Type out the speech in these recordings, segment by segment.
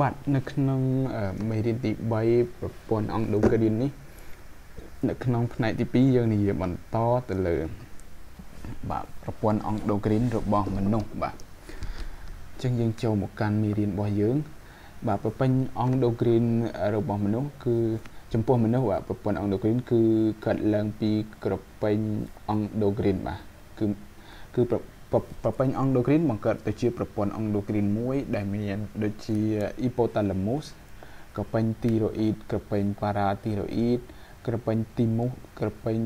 បាទនៅក្នុងមេរៀនទី3ប្រព័ន្ធអង្គដូក្រីននេះ នៅក្នុងផ្នែកទី2យើងនិយាយបន្តទៅលើ បាទប្រព័ន្ធអង្គដូក្រីនរបស់មនុស្សបាទអញ្ចឹងយើងចូលមកកាន់មេរៀនរបស់យើង បាទប្រពេញអង្គដូក្រីនរបស់មនុស្សគឺចំពោះមនុស្សបាទប្រព័ន្ធអង្គដូក្រីនគឺកើតឡើងពីក្រពេញអង្គដូក្រីនបាទគឺគឺប្រ ពេញអង់ដូគ្រីនបង្កើតទៅជាប្រព័ន្ធអង់ដូគ្រីនមួយ ដែលមានដូចជា hypothalamus ក្រពេញ thyroid ក្រពេញ parathyroid ក្រពេញ thymus ក្រពេញ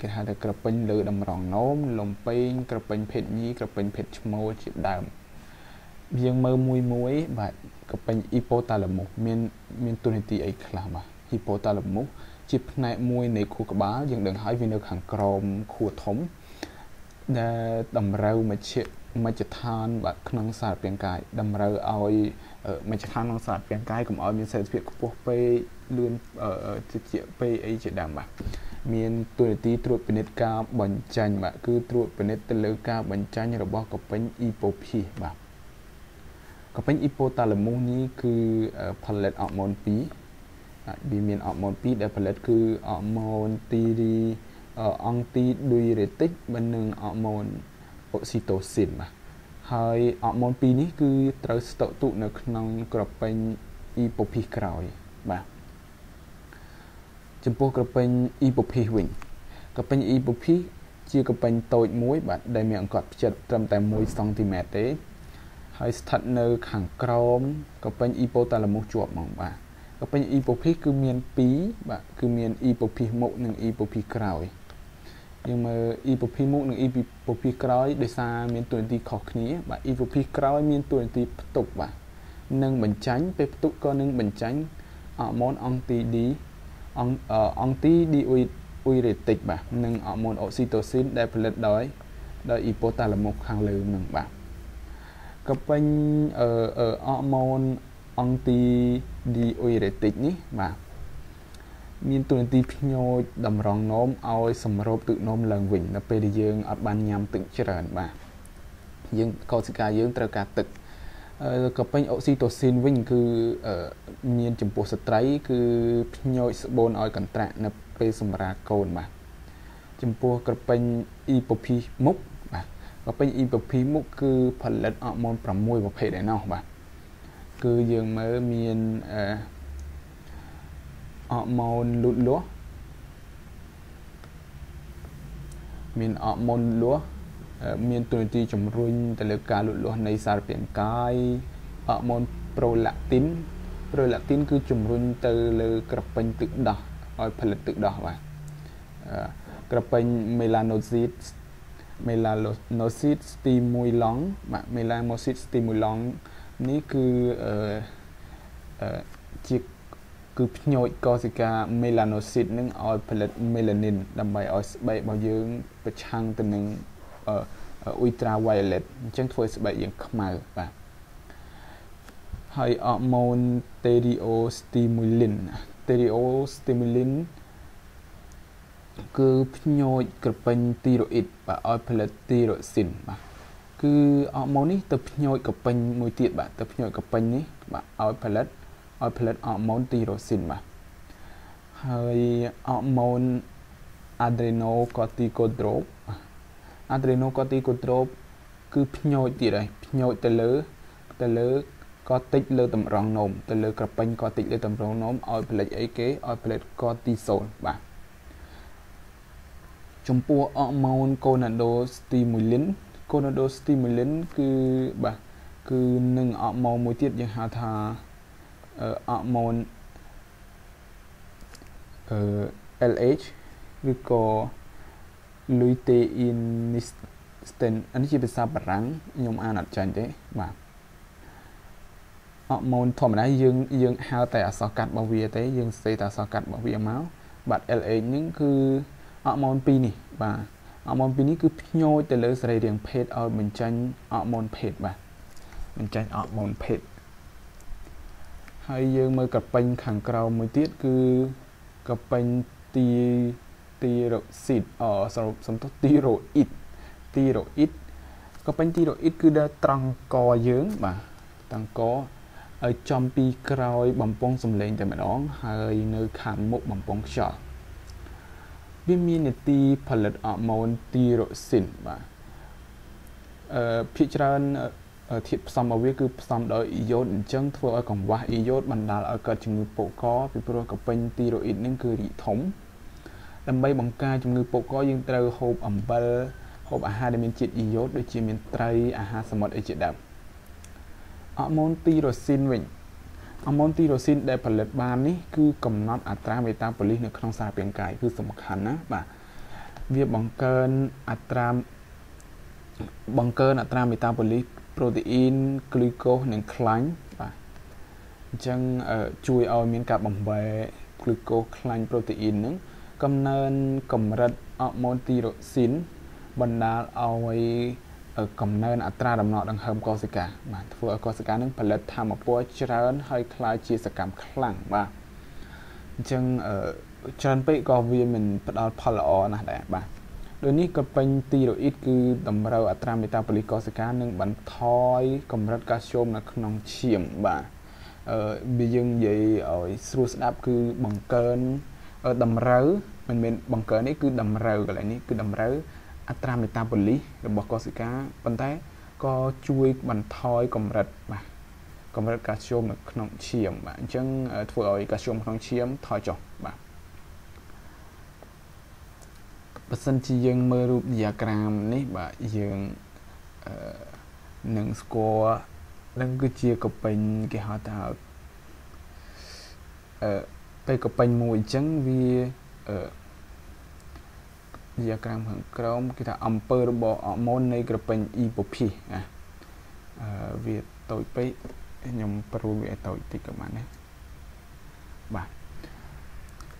គេហៅថាក្រពេញលើតម្រងនោមលំពេងក្រពេញភេទញីក្រពេញភេទឈ្មោលជាដើមយើងមើលមួយមួយបាទក្រពេញ hypothalamus មានមានទូនាទីអីខ្លះបាទ hypothalamus ជាផ្នែកមួយនៃខួរក្បាលយើងដឹងហើយវានៅខាងក្រោមខួរធំ ដែលតម្រូវមជ្ឈមជ្ឈដ្ឋានបាទក្នុងសារពាង្គកាយតម្រូវឲ្យមជ្ឈដ្ឋានក្នុងសារពាង្គកាយកុំឲ្យមានសេរីភាពខ្ពស់ពេកលឿនជាជាពេកអីជាដើមបាទមានទូរទីត្រួតពិនិត្យការបញ្ចាញ់បាទគឺត្រួតពិនិត្យទៅលើការបញ្ចាញ់របស់កពេញអ៊ីប៉ូភីសបាទកពេញអ៊ីប៉ូតាឡាមូសនេះគឺផលិតអរម៉ូន2វាមានអរម៉ូន2ដែលផលិតគឺអរម៉ូនទីរី អង្គទីឌុយរេតិកនិងអរម៉ូនអូស៊ីតូស៊ីនបាទហើយអរម៉ូនពីរនេះគឺត្រូវស្តុកទុកនៅក្នុងក្រពេញអ៊ីប៉ូភីសក្រោយបាទចំពោះក្រពេញអ៊ីប៉ូភីសវិញក្រពេញអ៊ីប៉ូភីសជាក្រពេញតូចមួយបាទដែលមានអង្កត់ផ្ចិតត្រឹមតែ1សង់ទីម៉ែត្រទេហើយស្ថិតនៅខាងក្រោមក្រពេញអ៊ីប៉ូតាឡាមូសជាប់ហ្មងបាទក្រពេញអ៊ីប៉ូភីសគឺមាន2បាទគឺមានអ៊ីប៉ូភីសមុខនិងអ៊ីប៉ូភីសក្រោយ យើងមើល e ប្រភេទមុខនិង e ប្រភេទក្រោយដោយសារមានតួនាទីខុសគ្នា បាទ e ប្រភេទក្រោយមានតួនាទីផ្ទុកបាទនិងបញ្ចាញ់ពេលផ្ទុកក៏នឹងបញ្ចាញ់អរម៉ូនអង់ទី D អង់ទី D អ៊ុយអ៊ុយរេតិកបាទនិងអរម៉ូនអូស៊ីតូស៊ីនដែលផលិតដោយដោយអ៊ីប៉ូតាឡាមុសខាងលើនឹងបាទក៏ពេញអឺអរម៉ូនអង់ទី D អ៊ុយរេតិកនេះបាទ មានទូនាទីភ្ញូចតម្រង់នោមឲ្យសម្រូបទឹកនោមឡើងវិញនៅពេលដែលយើងអត់បានញ៉ាំទឹកច្រើនបាទយើងកោសិកាយើងត្រូវការទឹកក៏ពេញអុកស៊ីតូស៊ីនវិញគឺមានចំពោះស្ត្រី គឺភ្ញូចស្បូនឲ្យកន្ត្រាក់នៅពេលសម្រាលកូនបាទចំពោះក្រពេញអ៊ីប៉ូភីមុខបាទក្រពេញអ៊ីប៉ូភីមុខគឺផលិតអរម៉ូន6ប្រភេទឯណោះបាទគឺយើងមើលមានអឺ អរម៉ូនលូតលាស់មានអរម៉ូនលាស់មានទូនាទីជំរុញទៅលើការលូតលាស់នៃសារពាង្គកាយអរម៉ូនប្រូឡាក់ទីនប្រូឡាក់ទីនគឺជំរុញទៅលើក្រពេញទឹកដោះឲ្យផលិតទឹកដោះបាទក្រពេញមេឡាណូស៊ីតមេឡាណូស៊ីតស្ទីមួយឡង់បាទមេឡាម៉ូស៊ីតស្ទីមួយឡង់នេះគឺអឺជា គឺភ្ញូចកោសិកាមេឡាណូស៊ីតនឹងឲ្យផលិតមេឡានីនដើម្បីឲ្យស្បែករបស់យើងប្រឆាំងទៅនឹងអ៊ុយត្រាវ៉ៃឡេតអញ្ចឹងធ្វើស្បែកយើងខ្មៅបាទហើយអរម៉ូនតេរីអូស្ទីមូលីនតេរីអូស្ទីមូលីនគឺភ្ញូចក្រពេញទីរ៉ូអ៊ីតបាទឲ្យផលិតទីរ៉ូស៊ីនបាទគឺអរម៉ូននេះទៅភ្ញូចក្រពេញមួយទៀតបាទទៅភ្ញូចក្រពេញនេះបាទឲ្យផលិត ឲ្យផលិតអរម៉ូនទីរ៉ូស៊ីនបាទហើយអរម៉ូន adrenocorticotrope adrenocorticotrope គឺភ្ញូចទៀតហើយភ្ញូចទៅលើទៅលើកតតិចលើតម្រងនោមទៅលើក្រពេញកតតិចលើតម្រងនោមឲ្យផលិតអីគេឲ្យផលិតកូទីសូលបាទចំពោះអរម៉ូនកូណាដូស្ទីមូលីនកូណាដូស្ទីមូលីនគឺបាទគឺនឹងអរម៉ូនមួយទៀតយើងហៅថា អរម៉ូនអឺ LH ឬក៏ lutein អានេះជាភាសាបារាំងខ្ញុំអានអត់ចាញ់ទេបាទអរម៉ូនធម្មតាយើងយើងហៅតែអក្សរកាត់របស់វាទេយើងសេតែអក្សរកាត់របស់វាមកបាទ LH នេះគឺអរម៉ូន2នេះបាទអរម៉ូន2នេះគឺភ្ញូចទៅលើសរីរាង្គភេទឲ្យបញ្ចេញអរម៉ូនភេទបាទបញ្ចេញអរម៉ូនភេទ ហើយយើងមើលកពេញខាងក្រោមមួយទៀតគឺកពេញទីទីរ៉ូស៊ីតអសរុបសំទោសទីរ៉ូអ៊ីតទីរ៉ូអ៊ីតកពេញទីរ៉ូអ៊ីតគឺដល់ត្រង់កយើងបាទត្រង់កឲ្យចំពីក្រោយបំពង់សំឡេងតែម្ដង ហើយនៅខាងមុខបំពង់ខ្យល់វាមាននីតិផលិតអរម៉ូនទីរ៉ូស៊ីនបាទអឺភាគច្រើន ធាតុផ្សំរបស់វាគឺផ្សំដោយអ៊ីយ៉ូតអញ្ចឹងធ្វើឲ្យកង្វះអ៊ីយ៉ូតបណ្ដាលឲ្យកើតជំងឺពោកកពីព្រោះកពេញទីរ៉ូអ៊ីតនេះគឺរីកធំដើម្បីបង្ការជំងឺពោកកយើងត្រូវហូបអំបិលហូបអាហារដែលមានជាតិអ៊ីយ៉ូតដូចជាមានត្រីអាហារសមុទ្រអីជាដើមអរម៉ូនទីរ៉ូស៊ីនវិញអរម៉ូនទីរ៉ូស៊ីនដែលផលិតបាននេះគឺកំណត់អត្រាមេតាបូលីសនៅក្នុងសារពាង្គកាយគឺសំខាន់ណាបាទវាបង្កើនអត្រាបង្កើនអត្រាមេតាបូលីស ប្រូតេអ៊ីនគ្លីកូសនិងខ្លាញ់បាទអញ្ចឹងជួយឲ្យមានការបំបែគ្លីកូសខ្លាញ់ប្រូតេអ៊ីនហ្នឹងកំណើនកម្រិតអរម៉ូនទីរ៉ូស៊ីនបណ្ដាលឲ្យកំណើនអត្រាដំណក់ដង្ហើមកោសិកាបាទធ្វើឲ្យកោសិកានឹងផលិតធម្មពលច្រើនហើយคล้ายជាសកម្មខ្លាំងបាទអញ្ចឹងច្រើនពេកក៏វាមិនផ្ដល់ផលល្អណាស់ដែរបាទ ដូចនេះក៏ពេញទីរ៉ូអ៊ីតគឺតម្រូវអត្រាមេតាបូលីកកោសិកានឹងបន្ថយកម្រិតកាល់ស្យូមនៅក្នុងឈាមបាទអឺវាយើងនិយាយឲ្យស្រួលស្ដាប់គឺបង្កើនតម្រូវមិនមែនបង្កើននេះគឺតម្រូវកន្លែងនេះគឺតម្រូវអត្រាមេតាបូលីសរបស់កោសិកាប៉ុន្តែក៏ជួយបន្ថយកម្រិតបាទកម្រិតកាល់ស្យូមនៅក្នុងឈាមបាទអញ្ចឹងធ្វើឲ្យកាល់ស្យូមក្នុងឈាមថយចុះបាទ បើសិនជាយើងមើលរូប diagram នេះបាទយើងអឺនឹងស្គាល់នឹងគឺជាកពេញគេហៅថាអឺពេលកពេញមួយអញ្ចឹងវាអឺ diagram ខាងក្រោមគេថាអំពើរបស់អរម៉ូននៃក្រពេញអ៊ីពូភីណាអឺវាតូចពេកខ្ញុំប្រួលវាឲ្យតូចតិចក៏បានដែរបាទ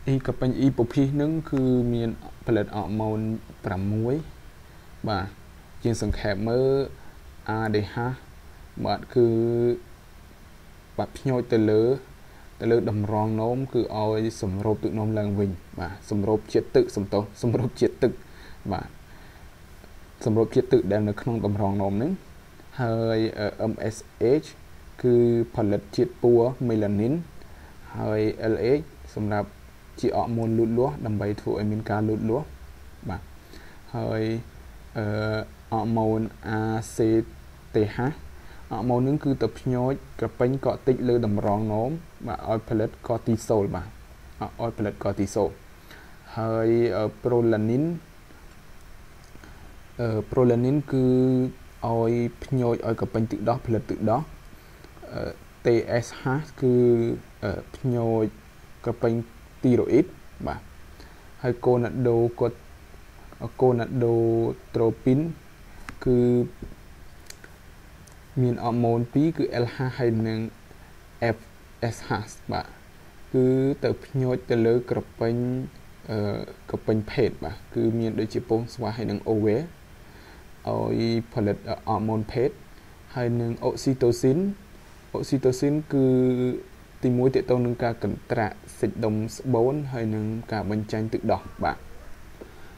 អ៊ីក្រពេញអ៊ីពូភីនឹងគឺមានផលិតអរម៉ូន6បាទជាងសង្ខេបមើល ADH បាទគឺបាទភ្ញូចទៅលើទៅលើតម្រងនោមគឺឲ្យសម្រូបទឹកនោមឡើងវិញបាទសម្រូបជាតិទឹកសំទោសសម្រូបជាតិទឹកបាទសម្រូបជាតិទឹកដែលនៅក្នុងតម្រងនោមហ្នឹងហើយ MSH គឺផលិតជាតិពួរមេឡានីនហើយ LH សម្រាប់ ជាអរម៉ូនលូតលាស់ដើម្បីធ្វើឲ្យមានការលូតលាស់បាទហើយអឺអរម៉ូន ACTH អរម៉ូននឹងគឺទៅភ្ញោចក្រពេញកក់តិចលើតម្រងនោមបាទឲ្យផលិតកូទីសូលបាទឲ្យផលិតកូទីសូលហើយប្រូឡានីនអឺប្រូឡានីនគឺឲ្យភ្ញោចឲ្យក្រពេញទឹកដោះផលិតទឹកដោះ TSH គឺភ្ញោចក្រពេញ ទីរ៉ូអ៊ីតបាទហើយកូណាដូគាត់កូណាដូត្រូពីនគឺមានអរម៉ូន2គឺ LH ហើយនិង FSH បាទគឺទៅភ្ញោចទៅលើក្រពេញអឺក្រពេញភេទបាទគឺមានដូចជាពងស្វាហើយនិង OV ឲ្យផលិតអរម៉ូនភេទហើយនិងអូស៊ីតូស៊ីនអូស៊ីតូស៊ីនគឺ ទី1តកតងនឹងការកន្ត្រាក់សាច់ដុំស្បូនហើយនឹងការបញ្ចេញទឹកដោះបាទ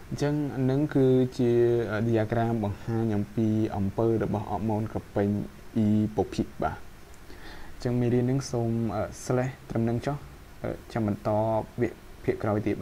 អញ្ចឹងនឹងគឺជា diagram បង្ហាញអំពីអំពើរបស់អរម៉ូនក្រពេញអ៊ីប៉ូភីកបាទអញ្ចឹងមេរៀននឹងសូម slash ត្រឹមនឹងចុះចាំបន្តវគ្គភាគក្រោយទៀត